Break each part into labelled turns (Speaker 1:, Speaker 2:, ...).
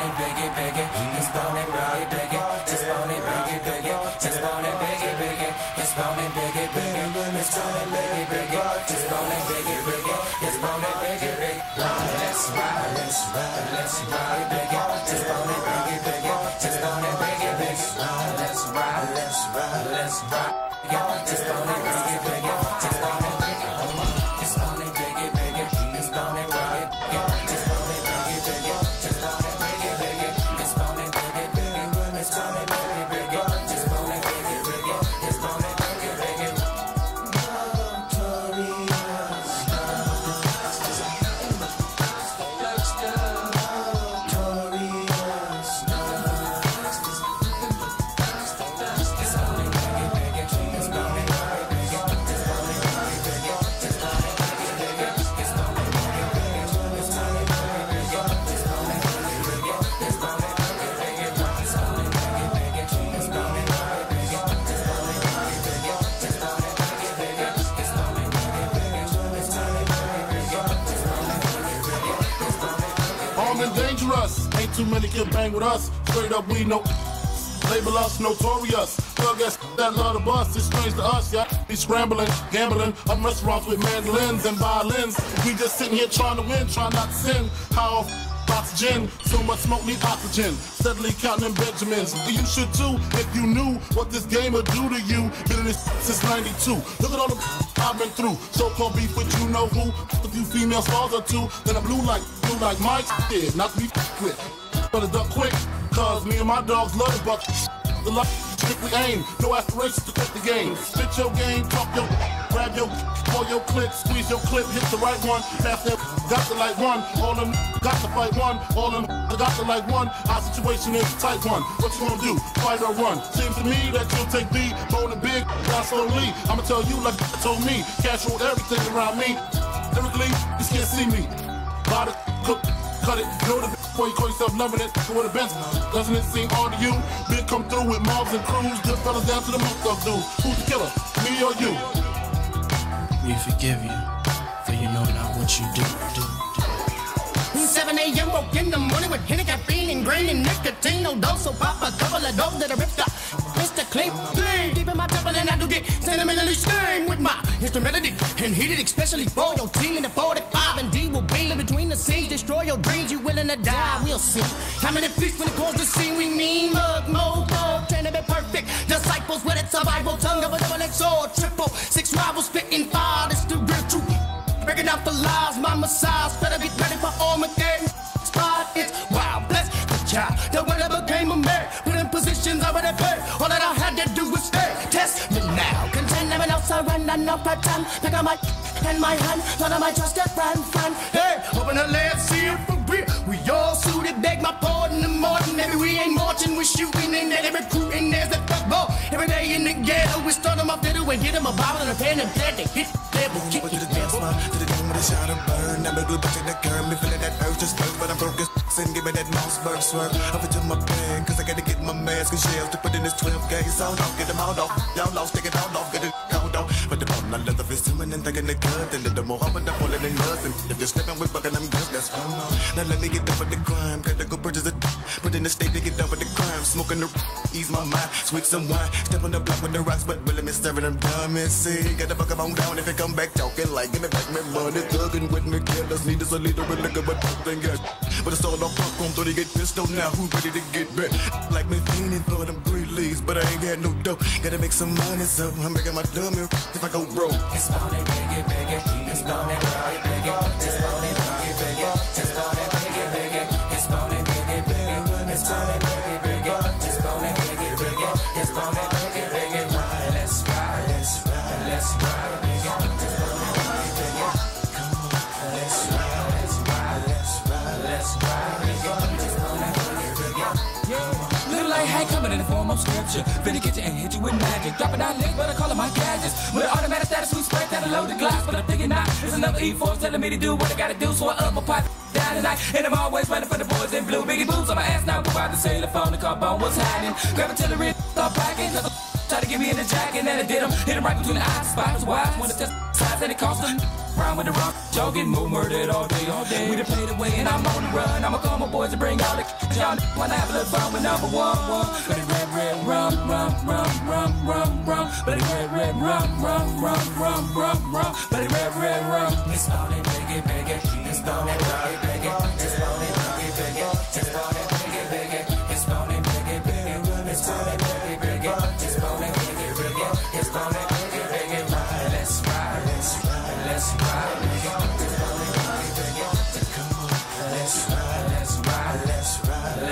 Speaker 1: it, biggie, biggie. It's bone it, really biggie. Just bone it, biggie, biggie. Just bone it, biggie, biggie. It's bone it, biggie, biggie. It's bone it, biggie, biggie. Just bone it, biggie, biggie. It's bone it, biggie, biggie. Let's ride, let's ride, let's ride, biggie. Just bone it, biggie, biggie. Just bone it, biggie, biggie. Let's ride, let's ride, let's ride. Just bone it, biggie, biggie.
Speaker 2: Too many can bang with us. Straight up, we know. Label us notorious. Thug ass that love the bus. It's strange to us, yeah. Be scrambling, gambling. Up restaurants with mandolins and violins. We just sitting here trying to win, trying not to sin. How oxygen, so much smoke need oxygen. Steadily counting Benjamins. You should too if you knew what this game would do to you. Been in this since 92. Look at all the I've been through. So-called beef with you know who. A few female stars or two. Then I'm blue like blue like Mike did. Not to be with. Better duck quick. Cause me and my dogs love the buck. The luck strictly aim. No aspirations to quit the game. Spit your game, talk your, grab your, pull your clip, squeeze your clip, hit the right one. Pass that, got the like one. All them got to fight one. All them got the like one. Our situation is a tight one. What you gonna do? Fight or run? Seems to me that you'll take B, bone and big, down slowly. I'ma tell you like you told me. Cash ruled everything around me. Lyrically, you can't see me. The cook, cut it, know the before you call yourself loving it. So what a bench doesn't it seem odd to you? Big come through with mobs and crews, good fellas down to the most of dudes. Who's the killer? Me or you?
Speaker 3: We forgive you, for you know not what you do. do, do.
Speaker 4: 7 a.m. woke in the morning with Henny caffeine and grain and nicotine. No dose, so pop a couple of dope that I ripped up. Mr. Clean, clean, deep in my temple, and I do get sentimentally stirring with my instrumentality and heated, especially for your team in the 45 and D will destroy your dreams. You willing to die? We'll see. How many feast when it calls the scene? We mean mug, mo, mo, trying to be perfect. Disciples with it, survival, tongue of a double X or triple. Six rivals spitting fire, that's the real truth. Breaking out the lies, my massage. Better be ready for Armageddon. Spot it's wild, bless the child. The one that became a man. Put in positions already paid. All that I had to do was stay. Test me now. Contend never know surrender, no pretend. Pick up my in my hand. None of my trusted friend, friend. Hey, open the last see it for real. We all suited, beg my pardon the morning. Maybe we ain't marching, we shooting and then recruiting. There's the football. Every day in the ghetto, we start them off do and get them a bottle and a pen and. They hit kick
Speaker 5: Over to the dance the shot of burn. I'm a good bitch in the curb, me feeling that urge to spurt, but I'm as and give me that mouse bird swerve. Up into my pen, cause I gotta get my mask and shells to put in this 12 gauge off. Get them out off, y'all lost, take it out off, get it off. But the bottom, I love the fist, and then thinking the cut, and the more I'm up falling in love. And if you're slipping with bucking, I'm good, that's fine. Now let me get done with the crime, gotta go purchase a put in the state to get done with the crime. Smoking the ease my mind, sweet some wine, step on the block with the rocks, but really me serving them dumb and see. Gotta fuck 'em on down if you come back talking like, give me back my money, thugging with me, killers need us a leader with liquor, but nothing got. But it's all on 30 get pistol now, who ready to get back? Like me fiending for them green but I ain't got no dough. Gotta make some money, so I'm making my dummy if I go broke.
Speaker 1: It's bone it, biggie. It's bone really biggie. Just bone it, biggie. It's bone it, biggie. It's bone it, biggie.
Speaker 6: Little light hat coming in the form of scripture. Finna get you and hit you with magic. Dropping down links, but I call my gadgets. With automatic status, we spray down a loaded glass. But I'm thinking now, it's another E4 telling me to do what I gotta do. So I up my pipe down tonight. And I'm always running for the boys in blue. Biggie boots on my ass now. Go out the phone, the car bone, what's happening? Grab it till the wrist, start packing. Try to get me in the jacket, and I did him. Hit him right between the eyes. Spots wise the test and it cost him. Round with the rock, jogging, move murdered all day, all day. We done played away, and I'm on the run. I'ma call my boys and bring all the y'all wanna have a little fun with number one, one. But it red, red, rum, rum, rum, rum, rum, rum. But it red, red, rum, rum, rum, rum, rum, rum. But it red, red, rum.
Speaker 5: It's on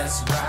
Speaker 5: that's right.